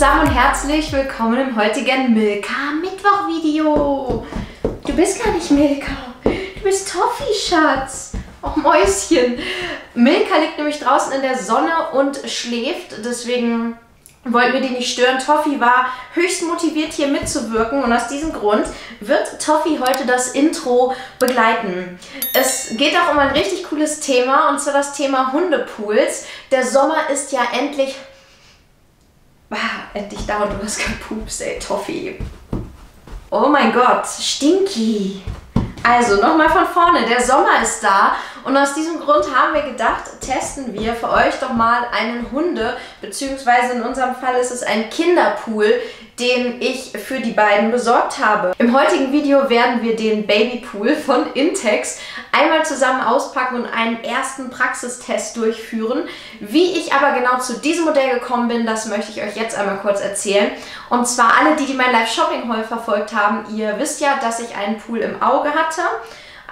zusammen und herzlich willkommen im heutigen Milka Mittwoch Video. Du bist gar nicht Milka, du bist Toffee, Schatz. Och Mäuschen. Milka liegt nämlich draußen in der Sonne und schläft, deswegen wollten wir die nicht stören. Toffi war höchst motiviert hier mitzuwirken und aus diesem Grund wird Toffi heute das Intro begleiten. Es geht auch um ein richtig cooles Thema und zwar das Thema Hundepools. Der Sommer ist ja endlich endlich da und du hast kein Pups, ey, Toffee. Oh mein Gott, Stinky. Also, nochmal von vorne. Der Sommer ist da und aus diesem Grund haben wir gedacht, testen wir für euch doch mal einen Hunde- bzw. in unserem Fall ist es ein Kinderpool, den ich für die beiden besorgt habe. Im heutigen Video werden wir den Babypool von Intex einmal zusammen auspacken und einen ersten Praxistest durchführen. Wie ich aber genau zu diesem Modell gekommen bin, das möchte ich euch jetzt einmal kurz erzählen. Und zwar alle, die, die mein Live-Shopping-Haul verfolgt haben, ihr wisst ja, dass ich einen Pool im Auge hatte.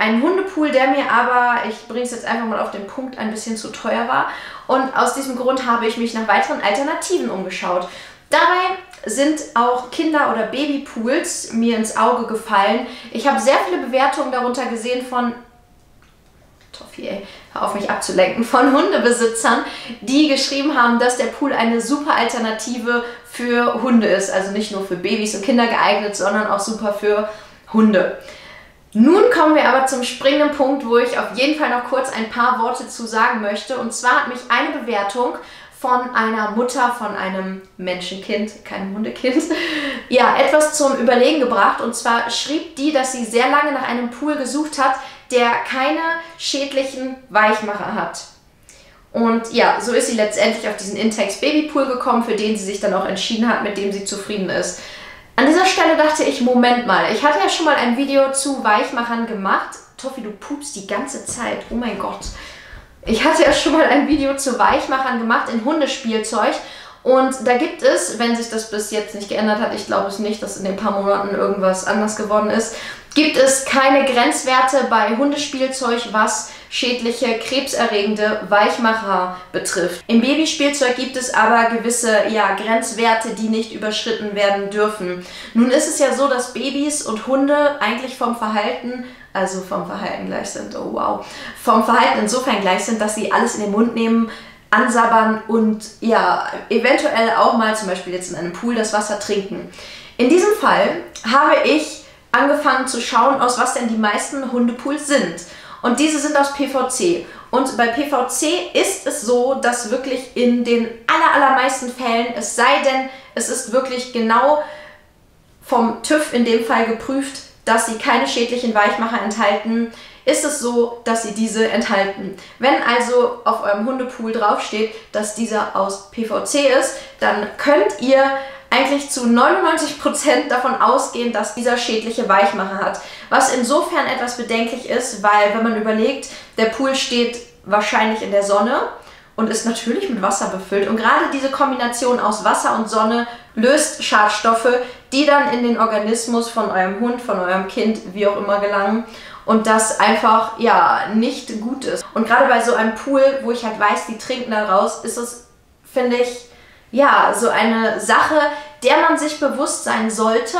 Ein Hundepool, der mir aber, ich bringe es jetzt einfach mal auf den Punkt, ein bisschen zu teuer war. Und aus diesem Grund habe ich mich nach weiteren Alternativen umgeschaut. Dabei sind auch Kinder- oder Babypools mir ins Auge gefallen. Ich habe sehr viele Bewertungen darunter gesehen von Toffi, ey, hör auf mich abzulenken, von Hundebesitzern, die geschrieben haben, dass der Pool eine super Alternative für Hunde ist. Also nicht nur für Babys und Kinder geeignet, sondern auch super für Hunde. Nun kommen wir aber zum springenden Punkt, wo ich auf jeden Fall noch kurz ein paar Worte zu sagen möchte. Und zwar hat mich eine Bewertung von einer Mutter von einem Menschenkind, keinem Hundekind, ja, etwas zum Überlegen gebracht. Und zwar schrieb die, dass sie sehr lange nach einem Pool gesucht hat, der keine schädlichen Weichmacher hat. Und ja, so ist sie letztendlich auf diesen Intex Babypool gekommen, für den sie sich dann auch entschieden hat, mit dem sie zufrieden ist. An dieser Stelle dachte ich, Moment mal, ich hatte ja schon mal ein Video zu Weichmachern gemacht. Toffi, du pupst die ganze Zeit. Oh mein Gott. Ich hatte ja schon mal ein Video zu Weichmachern gemacht in Hundespielzeug. Und da gibt es, wenn sich das bis jetzt nicht geändert hat, ich glaube es nicht, dass in den paar Monaten irgendwas anders geworden ist, gibt es keine Grenzwerte bei Hundespielzeug, was schädliche, krebserregende Weichmacher betrifft. Im Babyspielzeug gibt es aber gewisse ja, Grenzwerte, die nicht überschritten werden dürfen. Nun ist es ja so, dass Babys und Hunde eigentlich vom Verhalten also vom Verhalten gleich sind, oh wow, vom Verhalten insofern gleich sind, dass sie alles in den Mund nehmen, ansabbern und ja, eventuell auch mal zum Beispiel jetzt in einem Pool das Wasser trinken. In diesem Fall habe ich angefangen zu schauen, aus was denn die meisten Hundepools sind. Und diese sind aus PVC. Und bei PVC ist es so, dass wirklich in den allermeisten Fällen, es sei denn, es ist wirklich genau vom TÜV in dem Fall geprüft, dass sie keine schädlichen Weichmacher enthalten, ist es so, dass sie diese enthalten. Wenn also auf eurem Hundepool draufsteht, dass dieser aus PVC ist, dann könnt ihr eigentlich zu 99% davon ausgehen, dass dieser schädliche Weichmacher hat. Was insofern etwas bedenklich ist, weil wenn man überlegt, der Pool steht wahrscheinlich in der Sonne und ist natürlich mit Wasser befüllt. Und gerade diese Kombination aus Wasser und Sonne löst Schadstoffe, die dann in den Organismus von eurem Hund, von eurem Kind, wie auch immer gelangen. Und das einfach, ja, nicht gut ist. Und gerade bei so einem Pool, wo ich halt weiß, die trinken da raus, ist es, finde ich, ja, so eine Sache, der man sich bewusst sein sollte.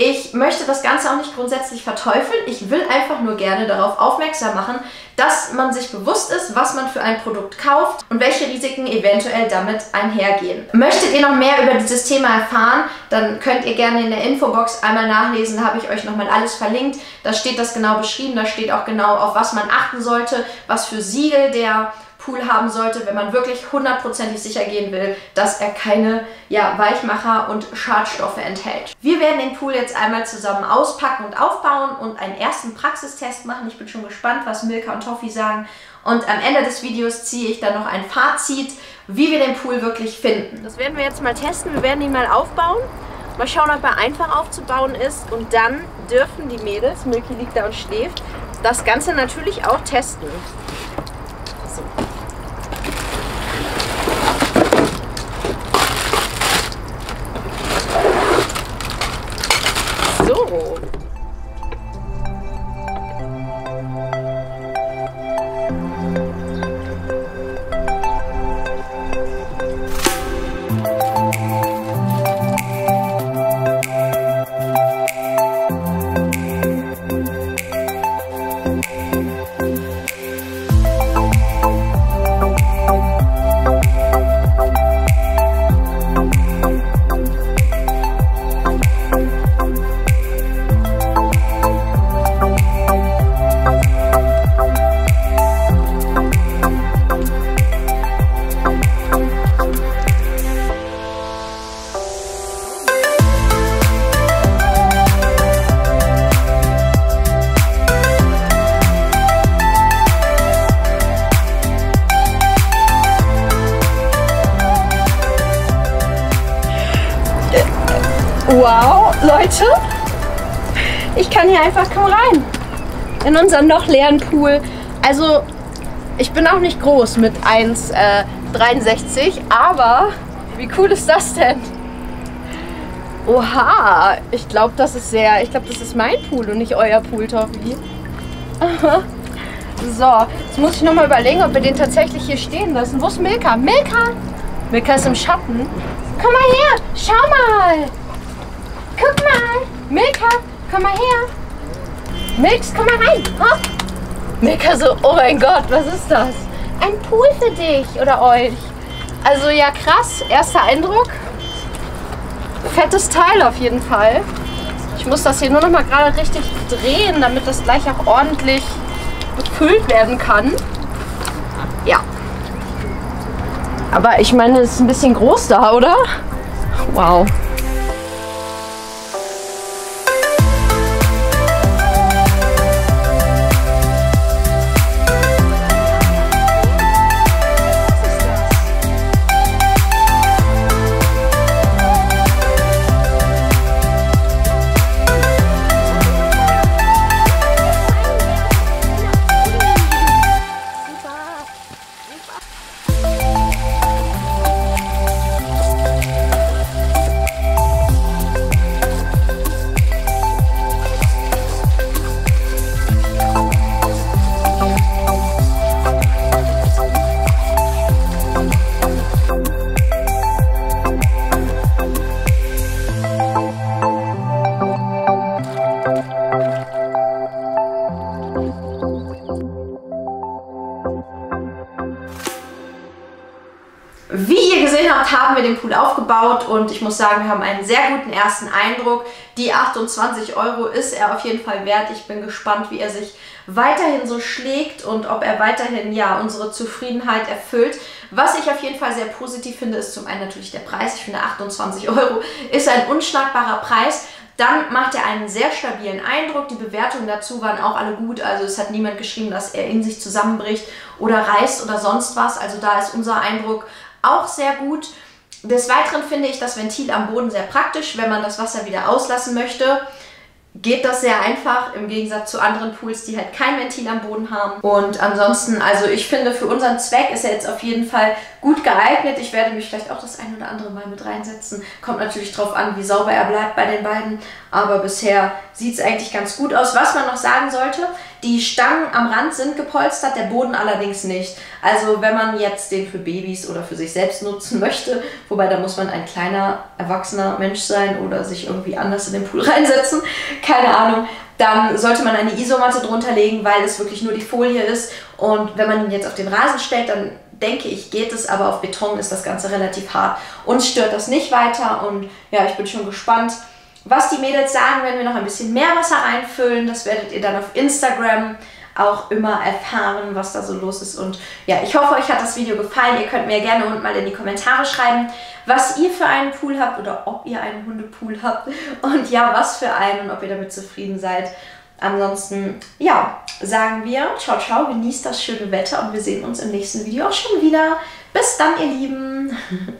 Ich möchte das Ganze auch nicht grundsätzlich verteufeln. Ich will einfach nur gerne darauf aufmerksam machen, dass man sich bewusst ist, was man für ein Produkt kauft und welche Risiken eventuell damit einhergehen. Möchtet ihr noch mehr über dieses Thema erfahren, dann könnt ihr gerne in der Infobox einmal nachlesen. Da habe ich euch nochmal alles verlinkt. Da steht das genau beschrieben. Da steht auch genau, auf was man achten sollte, was für Siegel der Pool haben sollte, wenn man wirklich hundertprozentig sicher gehen will, dass er keine ja, Weichmacher und Schadstoffe enthält. Wir werden den Pool jetzt einmal zusammen auspacken und aufbauen und einen ersten Praxistest machen. Ich bin schon gespannt, was Milka und Toffi sagen. Und am Ende des Videos ziehe ich dann noch ein Fazit, wie wir den Pool wirklich finden. Das werden wir jetzt mal testen. Wir werden ihn mal aufbauen. Mal schauen, ob er einfach aufzubauen ist. Und dann dürfen die Mädels, Milky liegt da und schläft, das Ganze natürlich auch testen. Leute, ich kann hier einfach kaum rein. In unseren noch leeren Pool. Also, ich bin auch nicht groß mit 1,63, äh, aber wie cool ist das denn? Oha, ich glaube, das ist sehr, ich glaube, das ist mein Pool und nicht euer Pool, Toffi. So, jetzt muss ich nochmal überlegen, ob wir den tatsächlich hier stehen lassen. Wo ist Milka? Milka! Milka ist im Schatten. Komm mal her, schau mal. Guck mal. Milka, komm mal her. Milks, komm mal rein. Hopp. Milka so, oh mein Gott, was ist das? Ein Pool für dich oder euch. Also ja, krass. Erster Eindruck. Fettes Teil auf jeden Fall. Ich muss das hier nur noch mal gerade richtig drehen, damit das gleich auch ordentlich befüllt werden kann. Ja. Aber ich meine, es ist ein bisschen groß da, oder? Wow. Haben wir den Pool aufgebaut und ich muss sagen, wir haben einen sehr guten ersten Eindruck. Die 28 Euro ist er auf jeden Fall wert. Ich bin gespannt, wie er sich weiterhin so schlägt und ob er weiterhin ja unsere Zufriedenheit erfüllt. Was ich auf jeden Fall sehr positiv finde, ist zum einen natürlich der Preis. Ich finde 28 Euro ist ein unschlagbarer Preis. Dann macht er einen sehr stabilen Eindruck. Die Bewertungen dazu waren auch alle gut. Also es hat niemand geschrieben, dass er in sich zusammenbricht oder reißt oder sonst was. Also da ist unser Eindruck auch sehr gut. Des Weiteren finde ich das Ventil am Boden sehr praktisch, wenn man das Wasser wieder auslassen möchte geht das sehr einfach im Gegensatz zu anderen Pools, die halt kein Ventil am Boden haben. Und ansonsten, also ich finde, für unseren Zweck ist er jetzt auf jeden Fall gut geeignet. Ich werde mich vielleicht auch das ein oder andere Mal mit reinsetzen. Kommt natürlich drauf an, wie sauber er bleibt bei den beiden. Aber bisher sieht es eigentlich ganz gut aus. Was man noch sagen sollte, die Stangen am Rand sind gepolstert, der Boden allerdings nicht. Also wenn man jetzt den für Babys oder für sich selbst nutzen möchte, wobei da muss man ein kleiner, erwachsener Mensch sein oder sich irgendwie anders in den Pool reinsetzen, keine Ahnung, dann sollte man eine Isomatte drunter legen, weil es wirklich nur die Folie ist. Und wenn man ihn jetzt auf den Rasen stellt, dann denke ich, geht es, aber auf Beton ist das Ganze relativ hart. Uns stört das nicht weiter und ja, ich bin schon gespannt, was die Mädels sagen, wenn wir noch ein bisschen mehr Wasser einfüllen, das werdet ihr dann auf Instagram auch immer erfahren, was da so los ist. Und ja, ich hoffe, euch hat das Video gefallen. Ihr könnt mir gerne unten mal in die Kommentare schreiben, was ihr für einen Pool habt oder ob ihr einen Hundepool habt. Und ja, was für einen und ob ihr damit zufrieden seid. Ansonsten, ja, sagen wir, ciao, ciao, genießt das schöne Wetter und wir sehen uns im nächsten Video auch schon wieder. Bis dann, ihr Lieben.